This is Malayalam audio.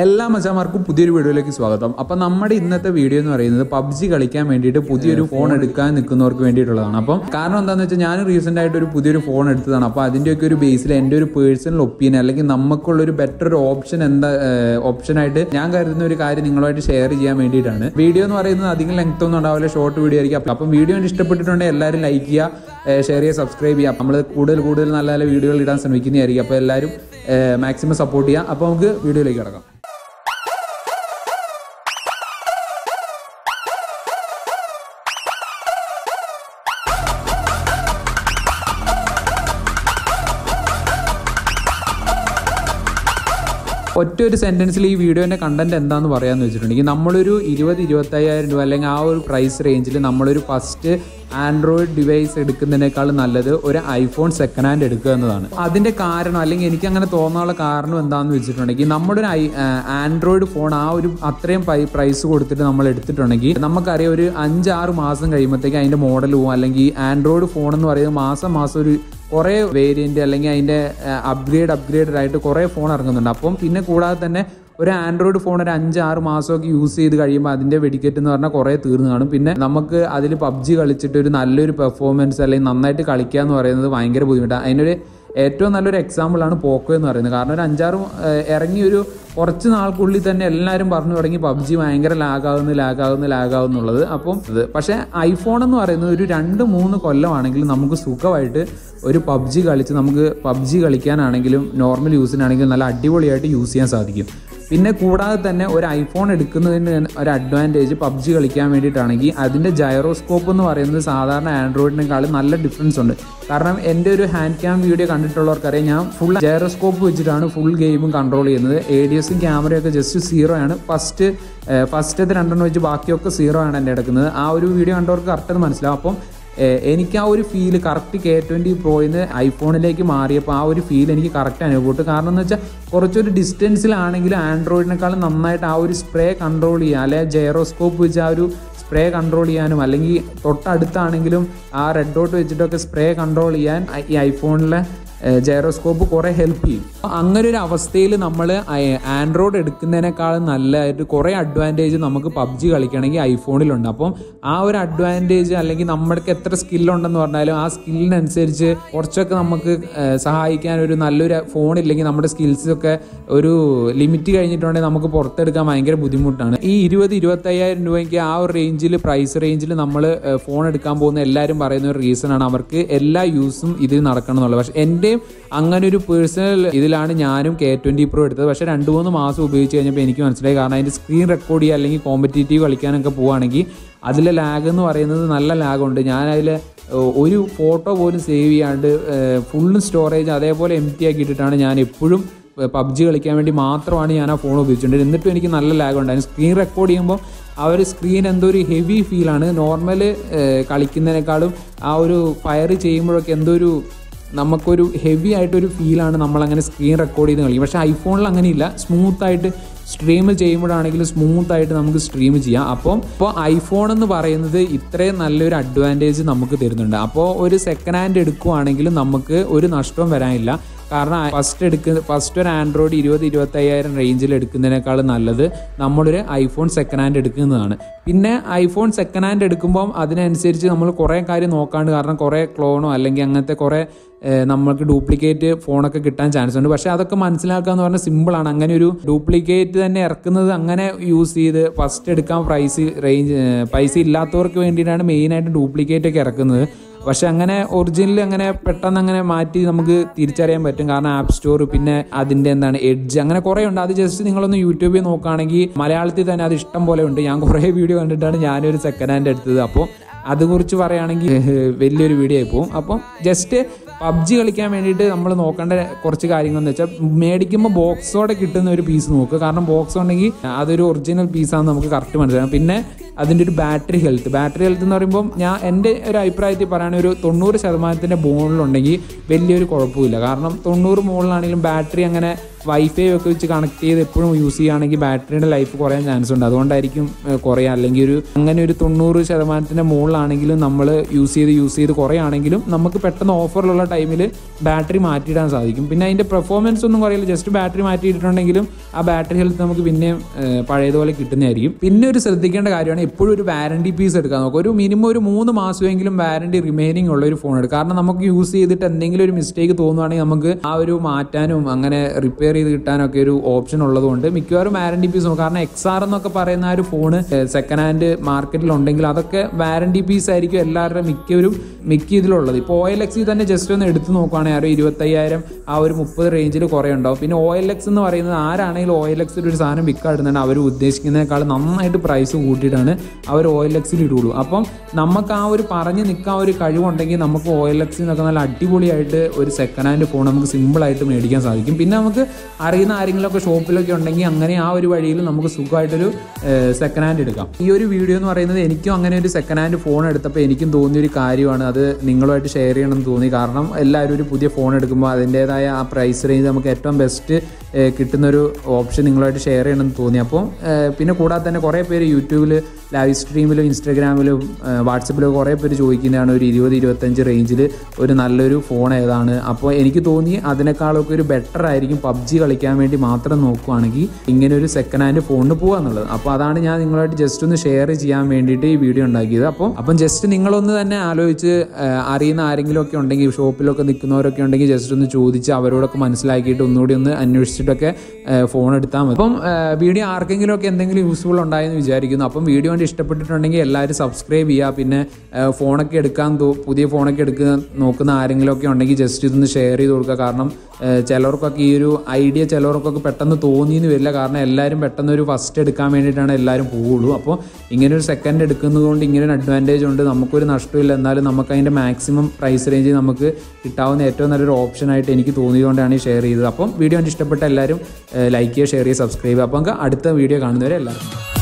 എല്ലാ മച്ചാമാർക്കും പുതിയൊരു വീഡിയോയിലേക്ക് സ്വാഗതം. അപ്പൊ നമ്മുടെ ഇന്നത്തെ വീഡിയോ എന്ന് പറയുന്നത് പബ്ജി കളിക്കാൻ വേണ്ടിയിട്ട് പുതിയൊരു ഫോൺ എടുക്കാൻ നിൽക്കുന്നവർക്ക് വേണ്ടിയിട്ടുള്ളതാണ്. അപ്പം കാരണം എന്താണെന്ന് വെച്ചാൽ ഞാൻ റീസെന്റ് ആയിട്ട് ഒരു പുതിയൊരു ഫോൺ എടുത്തതാണ്. അപ്പോൾ അതിന്റെയൊക്കെ ഒരു ബേസിൽ എന്റെ ഒരു പേഴ്സണൽ ഒപ്പീനിയൻ അല്ലെങ്കിൽ നമുക്കുള്ള ഒരു ബെറ്റർ ഒരു ഓപ്ഷൻ എന്താ ഓപ്ഷൻ ആയിട്ട് ഞാൻ കരുതുന്ന ഒരു കാര്യം നിങ്ങളുമായിട്ട് ഷെയർ ചെയ്യാൻ വേണ്ടിയിട്ടാണ്. വീഡിയോ എന്ന് പറയുന്നത് അധികം ലെങ്ത് ഒന്നും ഉണ്ടാവില്ല ഷോർട്ട് വീഡിയോ ആയിരിക്കും. അപ്പം വീഡിയോ ഇഷ്ടപ്പെട്ടിട്ടുണ്ടെങ്കിൽ എല്ലാവരും ലൈക്ക് ചെയ്യുക ഷെയർ ചെയ്യുക സബ്സ്ക്രൈബ് ചെയ്യുക. നമ്മൾ കൂടുതൽ കൂടുതൽ നല്ല നല്ല വീഡിയോകൾ ഇടാൻ ശ്രമിക്കുന്നതായിരിക്കും. അപ്പോൾ എല്ലാവരും മാക്സിമം സപ്പോർട്ട് ചെയ്യുക. അപ്പോൾ നമുക്ക് വീഡിയോയിലേക്ക് കിടക്കാം. ഒറ്റ ഒരു സെന്റൻസിൽ ഈ വീഡിയോന്റെ കണ്ടന്റ് എന്താണെന്ന് പറയാമെന്ന് വെച്ചിട്ടുണ്ടെങ്കിൽ നമ്മളൊരു ഇരുപത് ഇരുപത്തയ്യായിരം രൂപ അല്ലെങ്കിൽ ആ ഒരു പ്രൈസ് റേഞ്ചിൽ നമ്മളൊരു ഫസ്റ്റ് ആൻഡ്രോയിഡ് ഡിവൈസ് എടുക്കുന്നതിനേക്കാൾ നല്ലത് ഒരു ഐഫോൺ സെക്കൻഡ് ഹാൻഡ് എടുക്കുക എന്നതാണ്. അതിന്റെ കാരണം അല്ലെങ്കിൽ എനിക്ക് അങ്ങനെ തോന്നാനുള്ള കാരണം എന്താണെന്ന് വെച്ചിട്ടുണ്ടെങ്കിൽ നമ്മുടെ ഒരു ആൻഡ്രോയിഡ് ഫോൺ ആ ഒരു അത്രയും പ്രൈസ് കൊടുത്തിട്ട് നമ്മൾ എടുത്തിട്ടുണ്ടെങ്കിൽ നമുക്കറിയാം ഒരു അഞ്ചാറ് മാസം കഴിയുമ്പോഴത്തേക്ക് അതിന്റെ മോഡൽ പോകും അല്ലെങ്കിൽ ആൻഡ്രോയിഡ് ഫോൺ എന്ന് പറയുന്നത് മാസം മാസം ഒരു കുറേ വേരിയന്റ് അല്ലെങ്കിൽ അതിന്റെ അപ്ഗ്രേഡ് അപ്ഗ്രേഡഡ് ആയിട്ട് കുറേ ഫോൺ ഇറങ്ങുന്നുണ്ട്. അപ്പം പിന്നെ കൂടാതെ തന്നെ ഒരു ആൻഡ്രോയിഡ് ഫോൺ ഒരു അഞ്ച് ആറ് മാസമൊക്കെ യൂസ് ചെയ്ത് കഴിയുമ്പോൾ അതിന്റെ വെടിക്കറ്റ് എന്ന് പറഞ്ഞാൽ കുറേ തീർന്നു കാണും. പിന്നെ നമുക്ക് അതിൽ പബ്ജി കളിച്ചിട്ട് ഒരു നല്ലൊരു പെർഫോമൻസ് അല്ലെങ്കിൽ നന്നായിട്ട് കളിക്കുക എന്ന് പറയുന്നത് ഭയങ്കര ബുദ്ധിമുട്ടാണ് അതിനൊരു ഏറ്റവും നല്ലൊരു എക്സാമ്പിൾ ആണ് പോക്കോ എന്ന് പറയുന്നത്. കാരണം ഒരു അഞ്ചാറ് ഇറങ്ങി ഒരു കുറച്ച് നാൾക്കുള്ളിൽ തന്നെ എല്ലാവരും പറഞ്ഞു തുടങ്ങി പബ്ജി ഭയങ്കര ലാഗാകുന്നു ലാഗാകുന്നു ലാഗാകുന്നുള്ളത് അപ്പം ഇത് പക്ഷേ ഐഫോൺ എന്ന് പറയുന്നത് ഒരു രണ്ട് മൂന്ന് കൊല്ലമാണെങ്കിൽ നമുക്ക് സുഖമായിട്ട് ഒരു പബ്ജി കളിച്ച് നമുക്ക് പബ്ജി കളിക്കാനാണെങ്കിലും നോർമൽ യൂസിനാണെങ്കിലും നല്ല അടിപൊളിയായിട്ട് യൂസ് ചെയ്യാൻ സാധിക്കും. പിന്നെ കൂടാതെ തന്നെ ഒരു ഐഫോൺ എടുക്കുന്നതിന് ഒരു അഡ്വാന്റേജ് പബ്ജി കളിക്കാൻ വേണ്ടിയിട്ടാണെങ്കിൽ അതിന്റെ ജൈറോസ്കോപ്പ് എന്ന് പറയുന്നത് സാധാരണ ആൻഡ്രോയിഡിനേക്കാളും നല്ല ഡിഫറൻസ് ഉണ്ട്. കാരണം എന്റെ ഒരു ഹാൻഡ് ക്യാം വീഡിയോ കണ്ടിട്ടുള്ളവർക്കറിയാം ഞാൻ ഫുൾ ജൈറോസ്കോപ്പ് വെച്ചിട്ടാണ് ഫുൾ ഗെയിമും കൺട്രോൾ ചെയ്യുന്നത്. എ ഡി എസും ക്യാമറയൊക്കെ ജസ്റ്റ് സീറോ ആണ്. ഫസ്റ്റ് ഫസ്റ്റത്തെ രണ്ടെണ്ണം വെച്ച് ബാക്കിയൊക്കെ സീറോ ആണ് എന്റെ എടുക്കുന്നത് ആ ഒരു വീഡിയോ കണ്ടവർക്ക് കറക്റ്റ് മനസ്സിലാവും. അപ്പം എനിക്ക് ആ ഒരു ഫീൽ കറക്റ്റ് കെ ട്വന്റി പ്രോയിന്ന് ഐഫോണിലേക്ക് മാറിയപ്പോൾ ആ ഒരു ഫീൽ എനിക്ക് കറക്റ്റ് അനുഭവപ്പെട്ടു. കാരണം എന്ന് വെച്ചാൽ കുറച്ചൊരു ഡിസ്റ്റൻസിലാണെങ്കിലും ആൻഡ്രോയിഡിനേക്കാളും നന്നായിട്ട് ആ ഒരു സ്പ്രേ കൺട്രോൾ ചെയ്യുക അല്ലെങ്കിൽ ജെയറോസ്കോപ്പ് വെച്ച് ആ ഒരു സ്പ്രേ കൺട്രോൾ ചെയ്യാനും അല്ലെങ്കിൽ തൊട്ടടുത്താണെങ്കിലും ആ റെഡ് ഡോട്ട് വെച്ചിട്ടൊക്കെ സ്പ്രേ കൺട്രോൾ ചെയ്യാൻ ഈ ഐഫോണിലെ ജെയറോസ്കോപ്പ് കുറേ ഹെൽപ്പ് ചെയ്യും. അങ്ങനെ ഒരു അവസ്ഥയിൽ നമ്മൾ ആൻഡ്രോയിഡ് എടുക്കുന്നതിനേക്കാളും നല്ലതായിട്ട് കുറേ അഡ്വാന്റേജ് നമുക്ക് പബ്ജി കളിക്കണമെങ്കിൽ ഐഫോണിലുണ്ട് അപ്പം ആ ഒരു അഡ്വാന്റേജ് അല്ലെങ്കിൽ നമ്മൾക്ക് എത്ര സ്കില്ലുണ്ടെന്ന് പറഞ്ഞാലും ആ സ്കില്ലിനനുസരിച്ച് കുറച്ചൊക്കെ നമുക്ക് സഹായിക്കാൻ ഒരു നല്ലൊരു ഫോൺ ഇല്ലെങ്കിൽ നമ്മുടെ സ്കിൽസൊക്കെ ഒരു ലിമിറ്റ് കഴിഞ്ഞിട്ടുണ്ടെങ്കിൽ നമുക്ക് പുറത്തെടുക്കാൻ ഭയങ്കര ബുദ്ധിമുട്ടാണ്. ഈ ഇരുപത് ഇരുപത്തയ്യായിരം രൂപയ്ക്ക് ആ ഒരു റേഞ്ചിൽ പ്രൈസ് റേഞ്ചിൽ നമ്മൾ ഫോൺ എടുക്കാൻ പോകുന്ന എല്ലാവരും പറയുന്ന ഒരു റീസൺ ആണ് അവർക്ക് എല്ലാ യൂസും ഇതിൽ നടക്കണം എന്നുള്ളത്. പക്ഷേ എന്റെയും അങ്ങനെ ഒരു പേഴ്സണൽ ഇതിലാണ് ഞാനും കെ ട്വന്റി പ്രോ എടുത്തത്. പക്ഷേ രണ്ട് മൂന്ന് മാസം ഉപയോഗിച്ച് കഴിഞ്ഞപ്പോൾ എനിക്ക് മനസ്സിലായി. കാരണം അതിന്റെ സ്ക്രീൻ റെക്കോർഡ് ചെയ്യുക അല്ലെങ്കിൽ കോമ്പറ്റേറ്റീവ് കളിക്കാനൊക്കെ പോവുകയാണെങ്കിൽ അതിലെ ലാഗ് എന്ന് പറയുന്നത് നല്ല ലാഗുണ്ട് ഞാൻ ഒരു ഫോട്ടോ പോലും സേവ് ചെയ്യാണ്ട് ഫുള്ളും സ്റ്റോറേജ് അതേപോലെ എം ടി ആക്കിയിട്ടിട്ടാണ് ഞാൻ എപ്പോഴും പബ്ജി കളിക്കാൻ വേണ്ടി മാത്രമാണ് ഞാൻ ആ ഫോൺ ഉപയോഗിച്ചിട്ടുണ്ട് എന്നിട്ടും എനിക്ക് നല്ല ലാഗുണ്ട് ഉണ്ടായിരുന്നു. സ്ക്രീൻ റെക്കോർഡ് ചെയ്യുമ്പോൾ ആ ഒരു സ്ക്രീൻ എന്തോ ഒരു ഹെവി ഫീലാണ് നോർമൽ കളിക്കുന്നതിനേക്കാളും ആ ഒരു ഫയർ ചെയ്യുമ്പോഴൊക്കെ എന്തോ ഒരു നമുക്കൊരു ഹെവി ആയിട്ടൊരു ഫീലാണ് നമ്മളങ്ങനെ സ്ക്രീൻ റെക്കോർഡ് ചെയ്ത് കളിക്കും പക്ഷേ ഐഫോണിൽ അങ്ങനെയില്ല. സ്മൂത്തായിട്ട് സ്ട്രീം ചെയ്യുമ്പോഴാണെങ്കിലും സ്മൂത്തായിട്ട് നമുക്ക് സ്ട്രീം ചെയ്യാം. അപ്പോൾ ഇപ്പോൾ ഐഫോൺ എന്ന് പറയുന്നത് ഇത്രയും നല്ലൊരു അഡ്വാന്റേജ് നമുക്ക് തരുന്നുണ്ട്. അപ്പോൾ ഒരു സെക്കൻഡ് ഹാൻഡ് എടുക്കുവാണെങ്കിലും നമുക്ക് ഒരു നഷ്ടവും വരാനില്ല. കാരണം ഫസ്റ്റ് എടുക്കുന്ന ഫസ്റ്റ് ഒരു ആൻഡ്രോയിഡ് ഇരുപത് ഇരുപത്തയ്യായിരം റേഞ്ചിൽ എടുക്കുന്നതിനേക്കാൾ നല്ലത് നമ്മളൊരു ഐഫോൺ സെക്കൻഡ് ഹാൻഡ് എടുക്കുന്നതാണ്. പിന്നെ ഐഫോൺ സെക്കൻഡ് ഹാൻഡ് എടുക്കുമ്പം അതിനനുസരിച്ച് നമ്മൾ കുറേ കാര്യം നോക്കാണ്ട് കാരണം കുറേ ക്ലോണോ അല്ലെങ്കിൽ അങ്ങനത്തെ കുറേ നമ്മൾക്ക് ഡ്യൂപ്ലിക്കേറ്റ് ഫോണൊക്കെ കിട്ടാൻ ചാൻസ് ഉണ്ട്. പക്ഷേ അതൊക്കെ മനസ്സിലാക്കുക എന്ന് പറഞ്ഞാൽ സിമ്പിളാണ് അങ്ങനെ ഒരു ഡ്യൂപ്ലിക്കേറ്റ് തന്നെ ഇറക്കുന്നത് അങ്ങനെ യൂസ് ചെയ്ത് ഫസ്റ്റ് എടുക്കാൻ പ്രൈസ് റേഞ്ച് പൈസ ഇല്ലാത്തവർക്ക് വേണ്ടിയിട്ടാണ് മെയിനായിട്ട് ഡ്യൂപ്ലിക്കേറ്റ് ഒക്കെ ഇറക്കുന്നത്. പക്ഷെ അങ്ങനെ ഒറിജിനൽ അങ്ങനെ പെട്ടെന്ന് അങ്ങനെ മാറ്റി നമുക്ക് തിരിച്ചറിയാൻ പറ്റും. കാരണം ആപ്പ് സ്റ്റോർ പിന്നെ അതിന്റെ എന്താണ് എഡ്ജ് അങ്ങനെ കുറേ ഉണ്ട്. അത് ജസ്റ്റ് നിങ്ങളൊന്ന് യൂട്യൂബിൽ നോക്കുകയാണെങ്കിൽ മലയാളത്തിൽ തന്നെ അത് ഇഷ്ടം പോലെ ഉണ്ട്. ഞാൻ കുറേ വീഡിയോ കണ്ടിട്ടാണ് ഞാനൊരു സെക്കൻഡ് ഹാൻഡ് എടുത്തത്. അപ്പോൾ അതുകുറിച്ച് പറയുകയാണെങ്കിൽ വലിയൊരു വീഡിയോ ആയി പോകും. അപ്പം ജസ്റ്റ് പബ്ജി കളിക്കാൻ വേണ്ടിയിട്ട് നമ്മൾ നോക്കേണ്ട കുറച്ച് കാര്യങ്ങൾ എന്ന് വെച്ചാൽ മേടിക്കുമ്പോൾ ബോക്സോടെ കിട്ടുന്ന ഒരു പീസ് നോക്കുക. കാരണം ബോക്സ് ഉണ്ടെങ്കിൽ അതൊരു ഒറിജിനൽ പീസാണെന്ന് നമുക്ക് കറക്റ്റ് മനസ്സിലാക്കാം. പിന്നെ അതിന്റെ ഒരു ബാറ്ററി ഹെൽത്ത്. ബാറ്ററി ഹെൽത്ത് എന്ന് പറയുമ്പോൾ ഞാൻ എന്റെ ഒരു അഭിപ്രായത്തിൽ പറയുകയാണെങ്കിൽ ഒരു തൊണ്ണൂറ് ശതമാനത്തിന്റെ ബോണിലുണ്ടെങ്കിൽ വലിയൊരു കുഴപ്പമില്ല. കാരണം തൊണ്ണൂറ് മുകളിലാണെങ്കിലും ബാറ്ററി അങ്ങനെ വൈഫൈ ഒക്കെ വെച്ച് കണക്ട് ചെയ്ത് എപ്പോഴും യൂസ് ചെയ്യുകയാണെങ്കിൽ ബാറ്ററിയുടെ ലൈഫ് കുറയാൻ ചാൻസ് ഉണ്ട്. അതുകൊണ്ടായിരിക്കും കുറയുക. അല്ലെങ്കിൽ ഒരു അങ്ങനെ ഒരു തൊണ്ണൂറ് ശതമാനത്തിന്റെ മുകളിലാണെങ്കിലും നമ്മൾ യൂസ് ചെയ്ത് യൂസ് ചെയ്ത് കുറയാണെങ്കിലും നമുക്ക് പെട്ടെന്ന് ഓഫറിലുള്ള ടൈമിൽ ബാറ്ററി മാറ്റിയിടാൻ സാധിക്കും. പിന്നെ അതിന്റെ പെർഫോമൻസ് ഒന്നും കുറയില്ല. ജസ്റ്റ് ബാറ്ററി മാറ്റിയിട്ടുണ്ടെങ്കിലും ആ ബാറ്ററി ഹെൽത്ത് നമുക്ക് പിന്നെയും പഴയതുപോലെ കിട്ടുന്നതായിരിക്കും. പിന്നെ ഒരു ശ്രദ്ധിക്കേണ്ട കാര്യമാണ് എപ്പോഴും ഒരു വാരണ്ടി പീസ് എടുക്കാൻ നോക്കുക. ഒരു മിനിമം ഒരു മൂന്ന് മാസമെങ്കിലും വാരണ്ടി റിമൈനിങ് ഉള്ള ഒരു ഫോൺ എടുക്കുക. കാരണം നമുക്ക് യൂസ് ചെയ്തിട്ട് എന്തെങ്കിലും ഒരു മിസ്റ്റേക്ക് തോന്നുവാണെങ്കിൽ നമുക്ക് ആ ഒരു മാറ്റാനും അങ്ങനെ റിപ്പയർ ചെയ്ത് കിട്ടാനൊക്കെ ഒരു ഓപ്ഷൻ ഉള്ളതുകൊണ്ട് മിക്കവാറും വാറണ്ടി പീസ് നോക്കും. കാരണം എക്സ് ആർ എന്നൊക്കെ പറയുന്ന ആ ഒരു ഫോണ് സെക്കൻഡ് ഹാൻഡ് മാർക്കറ്റിൽ ഉണ്ടെങ്കിൽ അതൊക്കെ വാറണ്ടി പീസ് ആയിരിക്കും എല്ലാവരുടെ മിക്കവരും മിക്ക ഇതിലുള്ളത്. ഇപ്പോൾ ഒ എൽ എക്സിൽ തന്നെ ജസ്റ്റ് ഒന്ന് എടുത്ത് നോക്കുകയാണെങ്കിൽ ഒരു ഇരുപത്തയ്യായിരം ആ ഒരു മുപ്പത് റേഞ്ചിൽ കുറേ ഉണ്ടാവും. പിന്നെ ഒ എൽ എക്സ് എന്ന് പറയുന്നത് ആരാണെങ്കിലും ഒ എൽ എക്സിൽ ഒരു സാധനം വിൽക്കാടുന്നുണ്ട് അവർ ഉദ്ദേശിക്കുന്നതിനേക്കാൾ നന്നായിട്ട് പ്രൈസ് കൂട്ടിയിട്ടാണ് അവർ ഒ എൽ എക്സിൽ ഇടുള്ളൂ. അപ്പം നമുക്ക് ആ ഒരു പറഞ്ഞ് നിൽക്കാൻ ഒരു കഴിവുണ്ടെങ്കിൽ നമുക്ക് ഒ എൽ എക്സിൽ നിന്നൊക്കെ നല്ല അടിപൊളിയായിട്ട് ഒരു സെക്കൻഡ് ഹാൻഡ് ഫോൺ നമുക്ക് സിമ്പിളായിട്ട് മേടിക്കാൻ സാധിക്കും. പിന്നെ നമുക്ക് അറിയുന്ന ആരെങ്കിലുമൊക്കെ ഷോപ്പിലൊക്കെ ഉണ്ടെങ്കിൽ അങ്ങനെ ആ ഒരു വഴിയിൽ നമുക്ക് സുഖമായിട്ടൊരു സെക്കൻഡ് ഹാൻഡ് എടുക്കാം. ഈ ഒരു വീഡിയോ എന്ന് പറയുന്നത് എനിക്കും അങ്ങനെ ഒരു സെക്കൻഡ് ഹാൻഡ് ഫോൺ എടുത്തപ്പോൾ എനിക്കും തോന്നിയ ഒരു കാര്യമാണ്. അത് നിങ്ങളുമായിട്ട് ഷെയർ ചെയ്യണമെന്ന് തോന്നി. കാരണം എല്ലാവരും ഒരു പുതിയ ഫോൺ എടുക്കുമ്പോൾ അതിന്റേതായ ആ പ്രൈസ് റേഞ്ച് നമുക്ക് ഏറ്റവും ബെസ്റ്റ് കിട്ടുന്നൊരു ഓപ്ഷൻ നിങ്ങളുമായിട്ട് ഷെയർ ചെയ്യണമെന്ന് തോന്നി. അപ്പോൾ പിന്നെ കൂടാതെ തന്നെ കുറേ പേര് യൂട്യൂബിൽ ലൈവ് സ്ട്രീമിലും ഇൻസ്റ്റാഗ്രാമിലും വാട്സപ്പിലും കുറേ പേര് ചോദിക്കുന്നതാണ് ഒരു ഇരുപത് ഇരുപത്തഞ്ച് റേഞ്ചിൽ ഒരു നല്ലൊരു ഫോൺ ഏതാണ്. അപ്പോൾ എനിക്ക് തോന്നി അതിനേക്കാളൊക്കെ ഒരു ബെറ്റർ ആയിരിക്കും പബ്ജി കളിക്കാൻ വേണ്ടി മാത്രം നോക്കുവാണെങ്കിൽ ഇങ്ങനെ ഒരു സെക്കൻഡ് ഹാൻഡ് ഫോണിന് പോകുക എന്നുള്ളത്. അപ്പോൾ അതാണ് ഞാൻ നിങ്ങളുമായിട്ട് ജസ്റ്റ് ഒന്ന് ഷെയർ ചെയ്യാൻ വേണ്ടിയിട്ട് ഈ വീഡിയോ ഉണ്ടാക്കിയത്. അപ്പോൾ അപ്പം ജസ്റ്റ് നിങ്ങളൊന്ന് തന്നെ ആലോചിച്ച് അറിയുന്ന ആരെങ്കിലും ഒക്കെ ഉണ്ടെങ്കിൽ ഷോപ്പിലൊക്കെ നിൽക്കുന്നവരൊക്കെ ഉണ്ടെങ്കിൽ ജസ്റ്റ് ഒന്ന് ചോദിച്ച് അവരോടൊക്കെ മനസ്സിലാക്കിയിട്ട് ഒന്നുകൂടി ഒന്ന് അന്വേഷിച്ചിട്ടൊക്കെ ഫോൺ എടുത്താൽ മതി. അപ്പം വീഡിയോ ആർക്കെങ്കിലും ഒക്കെ എന്തെങ്കിലും യൂസ്ഫുൾ ഉണ്ടായെന്ന് വിചാരിക്കുന്നു. അപ്പം വീഡിയോ കണ്ട് ഇഷ്ടപ്പെട്ടിട്ടുണ്ടെങ്കിൽ എല്ലാവരും സബ്സ്ക്രൈബ് ചെയ്യുക. പിന്നെ ഫോണൊക്കെ എടുക്കാൻ പുതിയ ഫോണൊക്കെ എടുക്കുക നോക്കുന്ന ആരെങ്കിലുമൊക്കെ ഉണ്ടെങ്കിൽ ജസ്റ്റ് ഇതൊന്ന് ഷെയർ ചെയ്ത് കൊടുക്കുക. കാരണം ചിലർക്കൊക്കെ ഈ ഒരു ഐഡിയ ചിലർക്കൊക്കെ പെട്ടെന്ന് തോന്നിയെന്ന് വരില്ല. കാരണം എല്ലാവരും പെട്ടെന്ന് ഒരു ഫസ്റ്റ് എടുക്കാൻ വേണ്ടിയിട്ടാണ് എല്ലാവരും പോവുള്ളൂ. അപ്പോൾ ഇങ്ങനെ ഒരു സെക്കൻഡ് എടുക്കുന്നതുകൊണ്ട് ഇങ്ങനെ ഒരു അഡ്വാന്റേജ് ഉണ്ട്. നമുക്കൊരു നഷ്ടമില്ല. എന്നാലും നമുക്ക് അതിന്റെ മാക്സിമം പ്രൈസ് റേഞ്ച് നമുക്ക് കിട്ടാവുന്ന ഏറ്റവും നല്ലൊരു ഓപ്ഷനായിട്ട് എനിക്ക് തോന്നിയതുകൊണ്ടാണ് ഈ ഷെയർ ചെയ്തത്. അപ്പം വീഡിയോ ഇഷ്ടപ്പെട്ട എല്ലാവരും ലൈക്ക് ചെയ്യുക ഷെയർ ചെയ്യുക സബ്സ്ക്രൈബ് ചെയ്യുക. അപ്പോൾ നമുക്ക് അടുത്ത വീഡിയോ കാണുന്നവരെ എല്ലാവരും